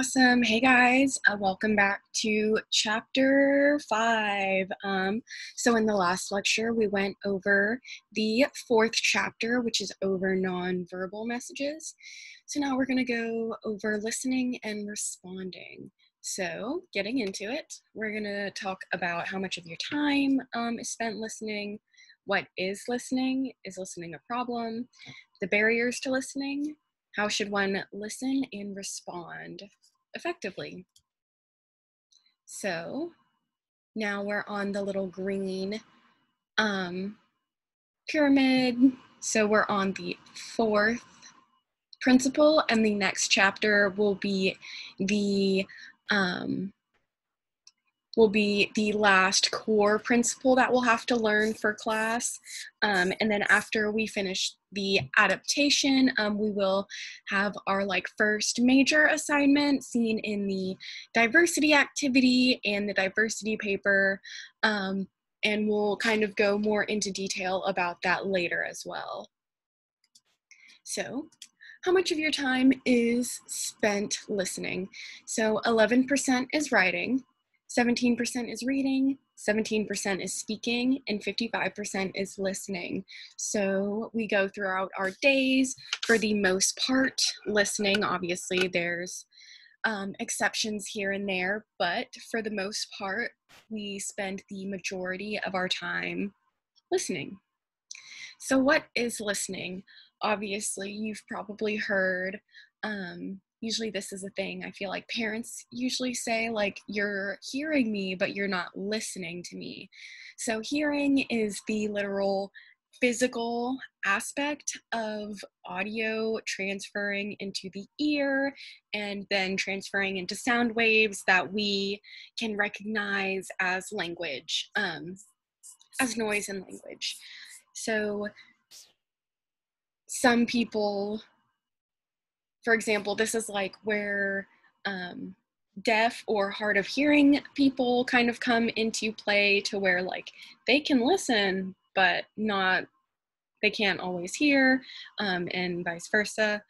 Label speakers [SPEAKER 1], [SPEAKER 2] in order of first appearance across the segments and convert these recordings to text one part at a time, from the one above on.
[SPEAKER 1] Awesome. Hey guys, uh, welcome back to chapter five. Um, so, in the last lecture, we went over the fourth chapter, which is over nonverbal messages. So, now we're going to go over listening and responding. So, getting into it, we're going to talk about how much of your time um, is spent listening, what is listening, is listening a problem, the barriers to listening, how should one listen and respond effectively? So now we're on the little green um, pyramid. So we're on the fourth principle, and the next chapter will be the um, will be the last core principle that we'll have to learn for class. Um, and then after we finish the adaptation, um, we will have our like first major assignment seen in the diversity activity and the diversity paper. Um, and we'll kind of go more into detail about that later as well. So how much of your time is spent listening? So 11% is writing, 17% is reading, 17% is speaking, and 55% is listening. So we go throughout our days, for the most part, listening. Obviously, there's um, exceptions here and there, but for the most part, we spend the majority of our time listening. So, what is listening? Obviously, you've probably heard um, usually this is a thing i feel like parents usually say like you're hearing me but you're not listening to me. So hearing is the literal physical aspect of audio transferring into the ear and then transferring into sound waves that we can recognize as language um, as noise and language. So some people for example, this is like where um, deaf or hard of hearing people kind of come into play to where like they can listen but not they can't always hear um, and vice versa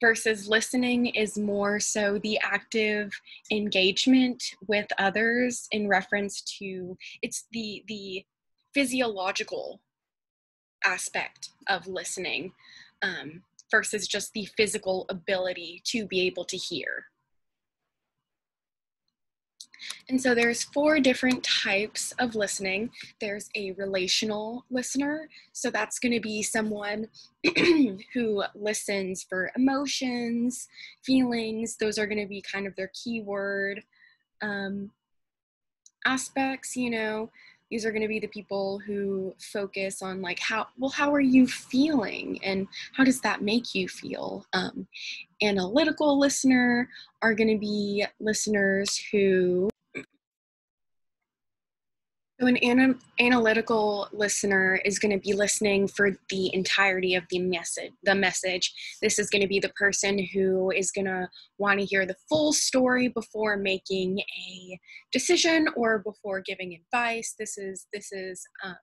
[SPEAKER 1] versus listening is more so the active engagement with others in reference to it's the the physiological aspect of listening um, versus just the physical ability to be able to hear. And so there's four different types of listening. There's a relational listener. So that's going to be someone who listens for emotions, feelings. Those are going to be kind of their keyword um, aspects, you know these are going to be the people who focus on like how well how are you feeling? And how does that make you feel? Um, analytical listener are going to be listeners who so, an ana- analytical listener is going to be listening for the entirety of the message. The message. This is going to be the person who is going to want to hear the full story before making a decision or before giving advice. This is this is um,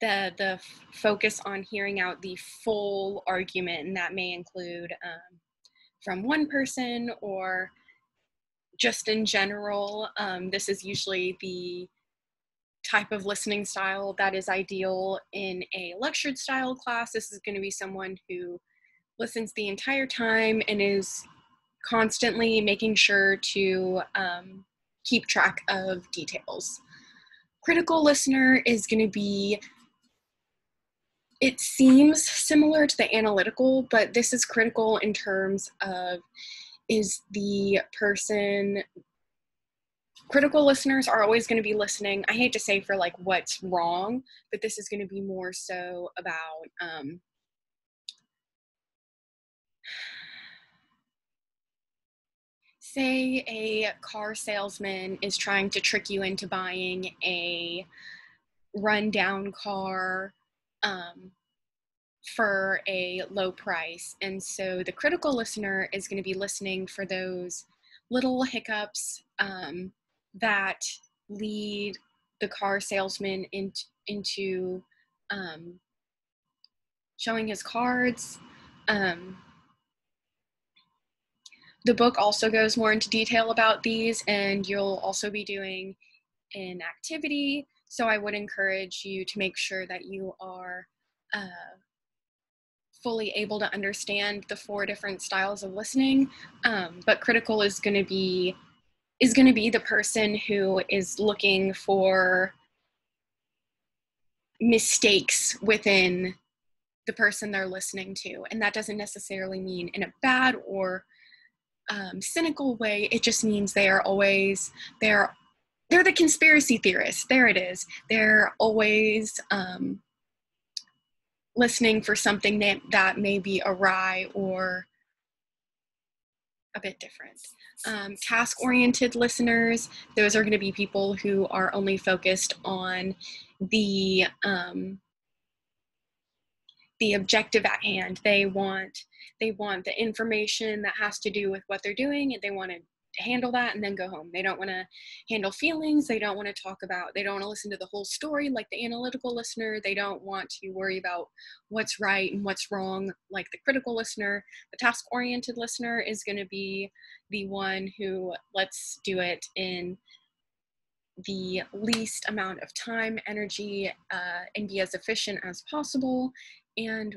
[SPEAKER 1] the the focus on hearing out the full argument, and that may include um, from one person or just in general, um, this is usually the type of listening style that is ideal in a lectured style class. This is going to be someone who listens the entire time and is constantly making sure to um, keep track of details. Critical listener is going to be, it seems similar to the analytical, but this is critical in terms of is the person critical listeners are always going to be listening. I hate to say for like what's wrong but this is going to be more so about um, say a car salesman is trying to trick you into buying a rundown car um, for a low price. And so the critical listener is going to be listening for those little hiccups um, that lead the car salesman in, into um, showing his cards. Um, the book also goes more into detail about these, and you'll also be doing an activity. So I would encourage you to make sure that you are uh, fully able to understand the four different styles of listening. Um, but critical is going to be is going to be the person who is looking for mistakes within the person they're listening to. And that doesn't necessarily mean in a bad or um, cynical way. It just means they are always, they're, they're the conspiracy theorists. There it is. They're always um, listening for something that, that may be awry or a bit different. Um, task oriented listeners, those are going to be people who are only focused on the um, the objective at hand. They want they want the information that has to do with what they're doing, and they want to handle that and then go home. They don't want to handle feelings. They don't want to talk about. They don't want to listen to the whole story like the analytical listener. They don't want to worry about what's right and what's wrong like the critical listener. The task oriented listener is going to be the one who let's do it in the least amount of time, energy, uh, and be as efficient as possible, and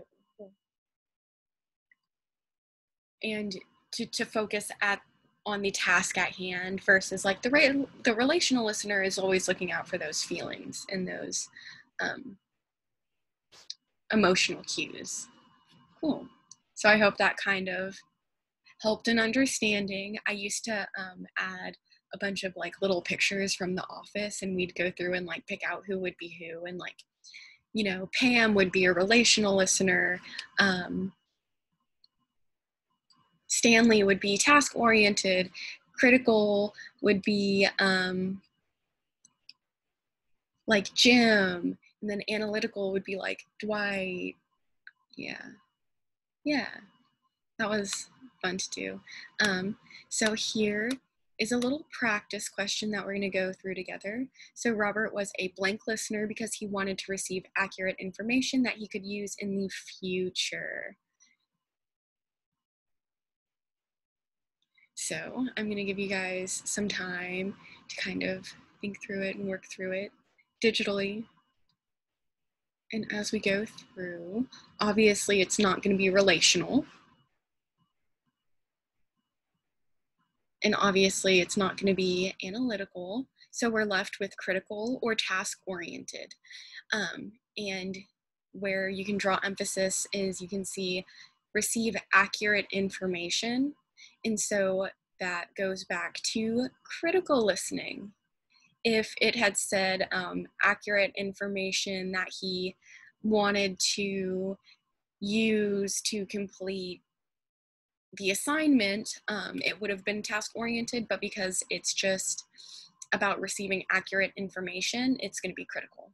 [SPEAKER 1] and to, to focus at on the task at hand versus like the re- the relational listener is always looking out for those feelings and those um, emotional cues. Cool. So I hope that kind of helped in understanding. I used to um, add a bunch of like little pictures from the office and we'd go through and like pick out who would be who and like you know pam would be a relational listener um, stanley would be task oriented critical would be um, like jim and then analytical would be like dwight yeah yeah that was fun to do um, so here is a little practice question that we're going to go through together. So Robert was a blank listener because he wanted to receive accurate information that he could use in the future. So I'm going to give you guys some time to kind of think through it and work through it digitally. And as we go through, obviously it's not going to be relational And obviously, it's not going to be analytical. So we're left with critical or task oriented. Um, and where you can draw emphasis is you can see receive accurate information. And so that goes back to critical listening. If it had said um, accurate information that he wanted to use to complete the assignment, um, it would have been task oriented, but because it's just about receiving accurate information, it's going to be critical.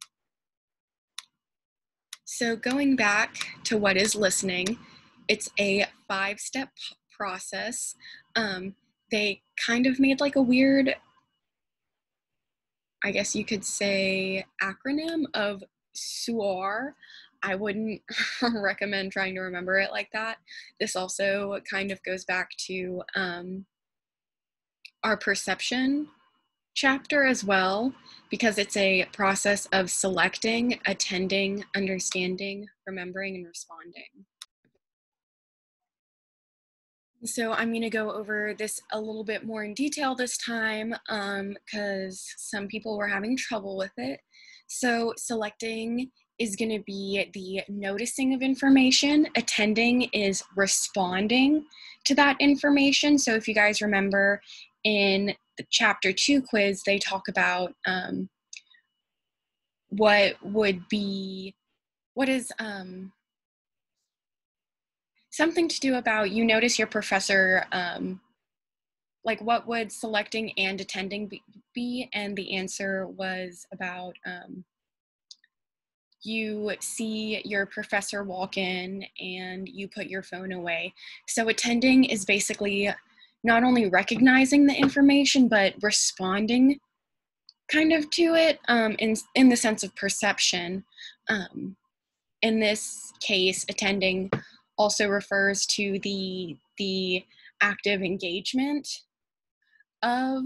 [SPEAKER 1] So, going back to what is listening, it's a five step process. Um, they kind of made like a weird, I guess you could say, acronym of SUAR, I wouldn't recommend trying to remember it like that. This also kind of goes back to um, our perception chapter as well, because it's a process of selecting, attending, understanding, remembering, and responding. So I'm going to go over this a little bit more in detail this time because um, some people were having trouble with it. So selecting is going to be the noticing of information. Attending is responding to that information. So if you guys remember in the chapter two quiz, they talk about um, what would be, what is um, something to do about you notice your professor, um, like what would selecting and attending be? And the answer was about, um, you see your professor walk in and you put your phone away. So attending is basically not only recognizing the information but responding kind of to it um, in in the sense of perception. Um, in this case, attending also refers to the the active engagement of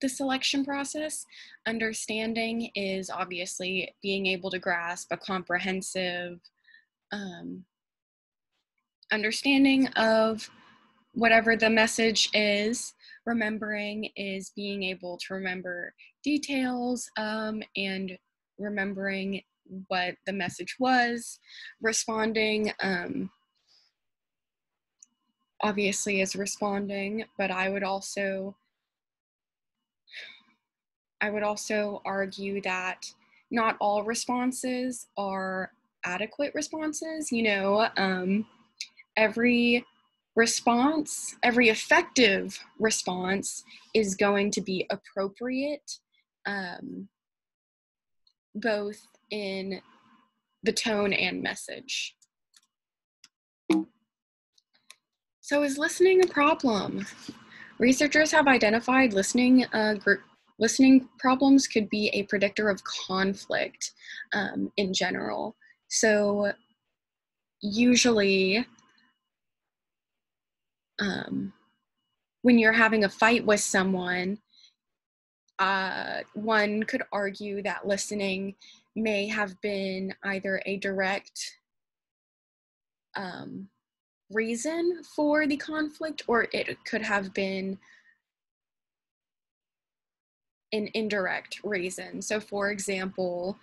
[SPEAKER 1] the selection process. Understanding is obviously being able to grasp a comprehensive um, understanding of whatever the message is. Remembering is being able to remember details um, and remembering what the message was. Responding um, obviously is responding, but I would also I would also argue that not all responses are adequate responses. You know, um, every response, every effective response is going to be appropriate, um, both in the tone and message. So, is listening a problem? Researchers have identified listening uh, group listening problems could be a predictor of conflict um, in general. So, usually, um, when you're having a fight with someone, uh, one could argue that listening may have been either a direct um, reason for the conflict or it could have been an indirect reason. So, for example,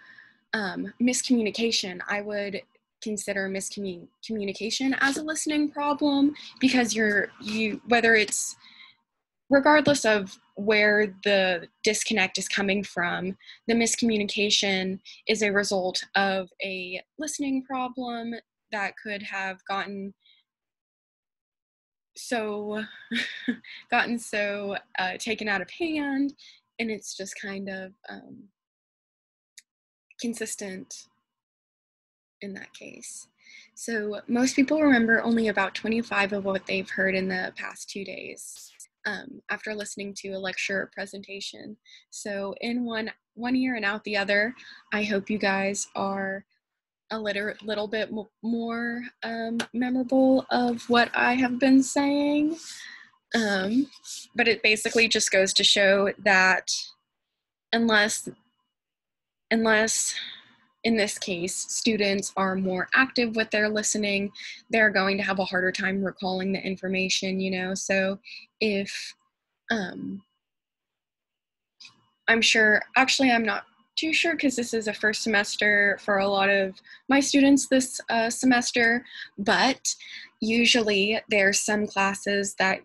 [SPEAKER 1] um, miscommunication, I would consider miscommunication as a listening problem because you're you whether it's regardless of where the disconnect is coming from the miscommunication is a result of a listening problem that could have gotten so gotten so uh, taken out of hand and it's just kind of um, consistent in that case. So most people remember only about 25 of what they've heard in the past two days um, after listening to a lecture or presentation. So in one one year and out the other, I hope you guys are a little, little bit more um, memorable of what I have been saying. Um, but it basically just goes to show that unless unless in this case students are more active with their listening they're going to have a harder time recalling the information you know so if um, i'm sure actually i'm not too sure because this is a first semester for a lot of my students this uh, semester but usually there's some classes that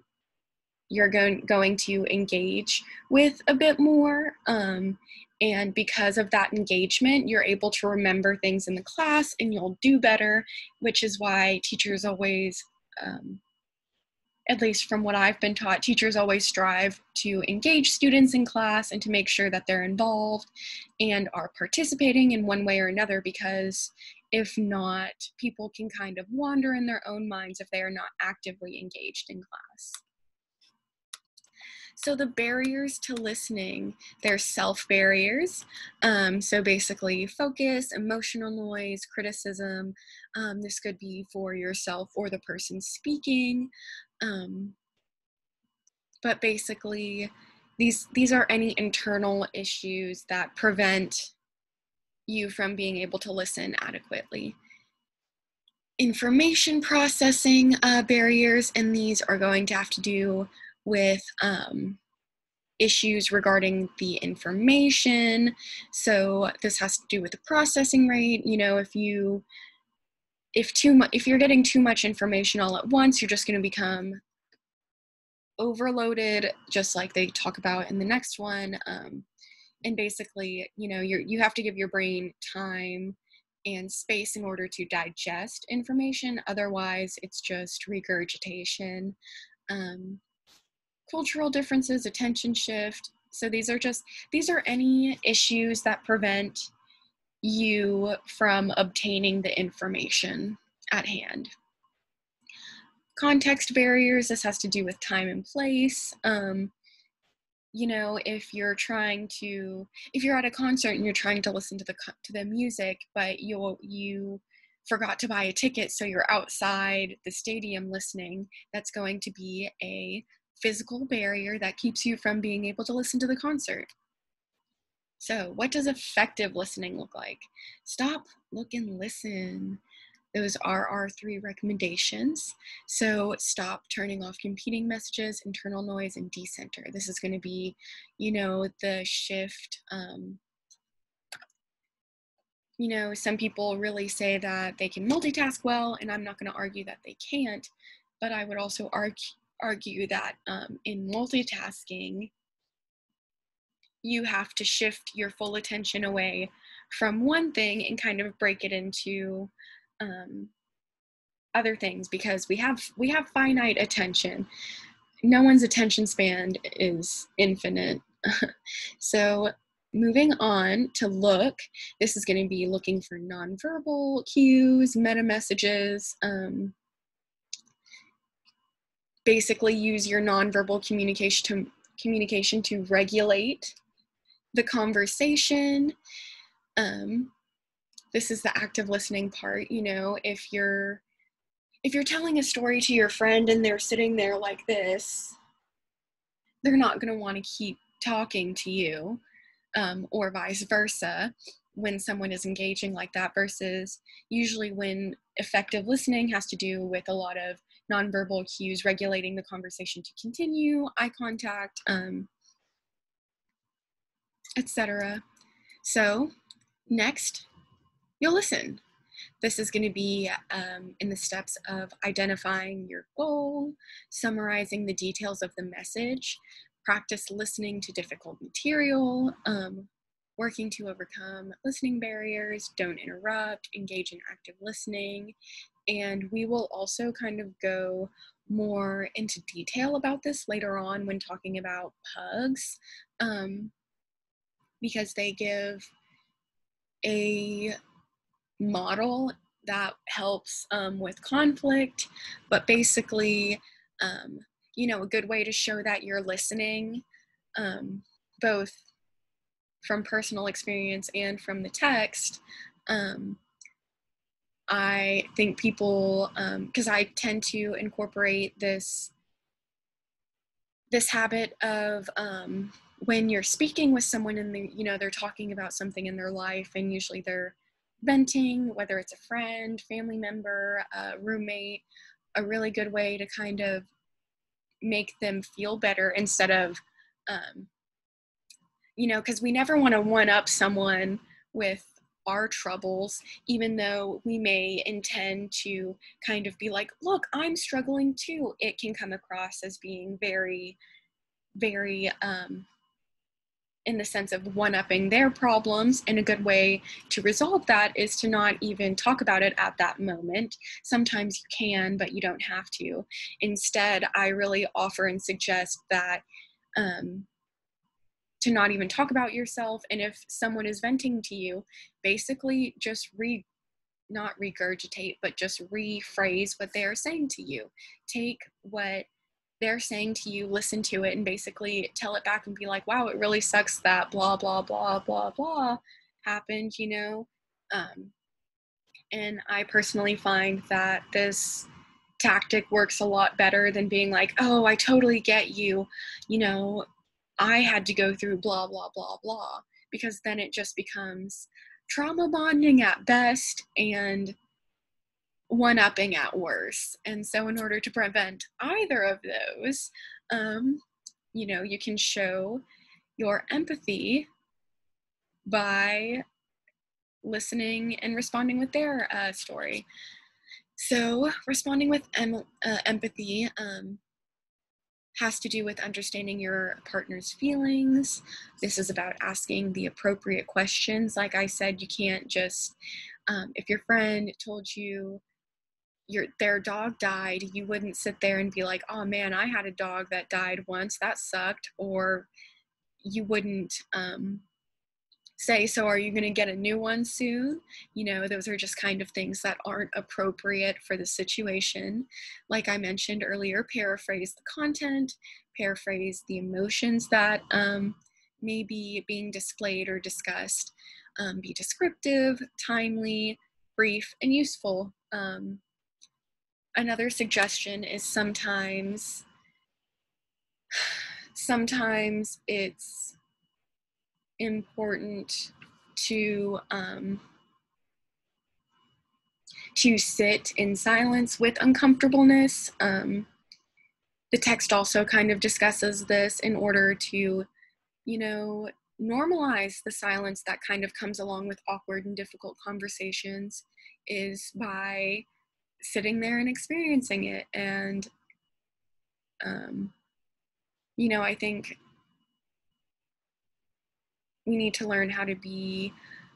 [SPEAKER 1] you're going, going to engage with a bit more. Um, and because of that engagement, you're able to remember things in the class and you'll do better, which is why teachers always, um, at least from what I've been taught, teachers always strive to engage students in class and to make sure that they're involved and are participating in one way or another because if not, people can kind of wander in their own minds if they are not actively engaged in class. So the barriers to listening, they're self barriers. Um, so basically, focus, emotional noise, criticism. Um, this could be for yourself or the person speaking. Um, but basically, these these are any internal issues that prevent you from being able to listen adequately information processing uh, barriers, and these are going to have to do with um, issues regarding the information. So this has to do with the processing rate. You know, if you if too much if you're getting too much information all at once, you're just going to become overloaded, just like they talk about in the next one. Um, and basically, you know, you you have to give your brain time and space in order to digest information. Otherwise, it's just regurgitation. Um, cultural differences, attention shift. So these are just, these are any issues that prevent you from obtaining the information at hand. Context barriers, this has to do with time and place. Um, you know, if you're trying to, if you're at a concert and you're trying to listen to the to the music, but you you forgot to buy a ticket so you're outside the stadium listening, that's going to be a physical barrier that keeps you from being able to listen to the concert. So, what does effective listening look like? Stop, look, and listen. Those are our three recommendations. So, stop turning off competing messages, internal noise, and decenter. This is going to be, you know, the shift. Um, you know, some people really say that they can multitask well, and I'm not going to argue that they can't, but I would also argue, argue that um, in multitasking, you have to shift your full attention away from one thing and kind of break it into um, other things because we have we have finite attention. No one's attention span is infinite. So moving on to look this is going to be looking for nonverbal cues meta messages um, basically use your nonverbal communication to communication to regulate the conversation. Um, this is the active listening part. You know, if you're if you're telling a story to your friend and they're sitting there like this, they're not going to want to keep talking to you, um, or vice versa when someone is engaging like that versus usually when effective listening has to do with a lot of nonverbal cues regulating the conversation to continue eye contact um, etc. So, next, you'll listen. This is going to be um, in the steps of identifying your goal, summarizing the details of the message, practice listening to difficult material, um, working to overcome listening barriers, don't interrupt, engage in active listening. And we will also kind of go more into detail about this later on when talking about pugs. Um, because they give a model that helps um, with conflict, but basically, um, you know, a good way to show that you're listening, um, both from personal experience and from the text. Um, I think people, because um, I tend to incorporate this this habit of um, when you're speaking with someone and you know they're talking about something in their life and usually they're venting whether it's a friend family member a roommate a really good way to kind of make them feel better instead of um, you know because we never want to one up someone with our troubles even though we may intend to kind of be like look i'm struggling too. It can come across as being very very um, in the sense of one upping their problems. And a good way to resolve that is to not even talk about it at that moment. Sometimes you can, but you don't have to. Instead, I really offer and suggest that. Um, to not even talk about yourself and if someone is venting to you basically just re not regurgitate but just rephrase what they are saying to you take what they're saying to you, listen to it and basically tell it back and be like, wow, it really sucks that blah, blah, blah, blah, blah happened, you know? Um, and I personally find that this tactic works a lot better than being like, oh, I totally get you. You know, I had to go through blah, blah, blah, blah, because then it just becomes trauma bonding at best and one upping at worst. And so, in order to prevent either of those, um, you know, you can show your empathy by listening and responding with their uh, story. So, responding with em- uh, empathy um, has to do with understanding your partner's feelings. This is about asking the appropriate questions. Like I said, you can't just, um, if your friend told you, your their dog died, you wouldn't sit there and be like, "Oh man, I had a dog that died once. That sucked," or you wouldn't um, say, "So are you going to get a new one soon?" You know, those are just kind of things that aren't appropriate for the situation. Like I mentioned earlier, paraphrase the content, paraphrase the emotions that um, may be being displayed or discussed. Um, be descriptive, timely, brief and useful. Um, another suggestion is sometimes sometimes it's important to um, to sit in silence with uncomfortableness. Um, the text also kind of discusses this in order to, you know, normalize the silence that kind of comes along with awkward and difficult conversations is by sitting there and experiencing it. And um, you know i think we need to learn how to be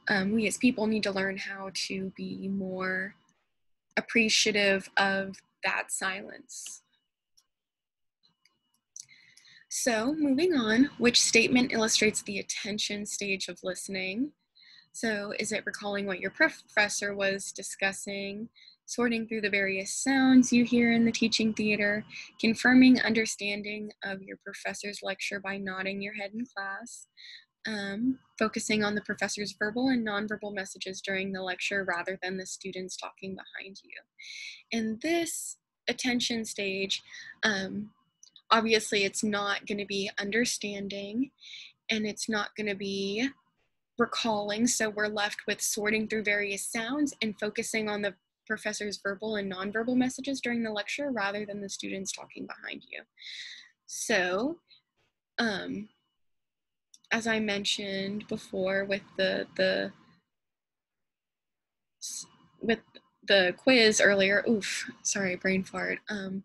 [SPEAKER 1] um, we as people need to learn how to be more appreciative of that silence. So moving on which statement illustrates the attention stage of listening? So is it recalling what your professor was discussing sorting through the various sounds you hear in the teaching theater, confirming understanding of your professor's lecture by nodding your head in class, um, focusing on the professor's verbal and nonverbal messages during the lecture rather than the students talking behind you. In this attention stage, um, obviously it's not going to be understanding and it's not going to be recalling. So we're left with sorting through various sounds and focusing on the professor's verbal and nonverbal messages during the lecture rather than the students talking behind you. So, um, as I mentioned before with the, the, with the quiz earlier, oof, sorry, brain fart. Um,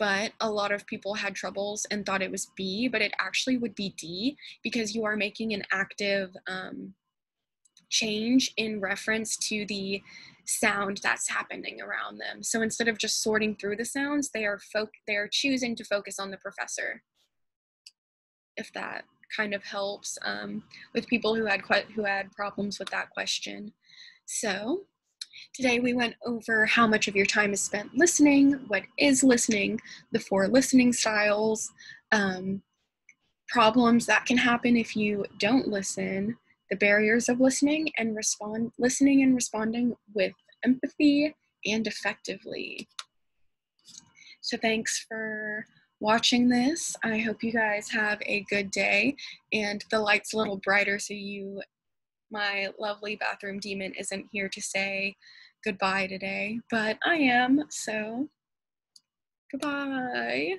[SPEAKER 1] but a lot of people had troubles and thought it was B, but it actually would be D because you are making an active um, change in reference to the sound that's happening around them. So instead of just sorting through the sounds, they are folk they are choosing to focus on the professor. If that kind of helps um, with people who had que- who had problems with that question. So today we went over how much of your time is spent listening, what is listening, the four listening styles, um, problems that can happen if you don't listen, the barriers of listening and respond listening and responding with empathy and effectively. So thanks for watching this. I hope you guys have a good day and the light's a little brighter so you my lovely bathroom demon isn't here to say goodbye today, but I am, so goodbye.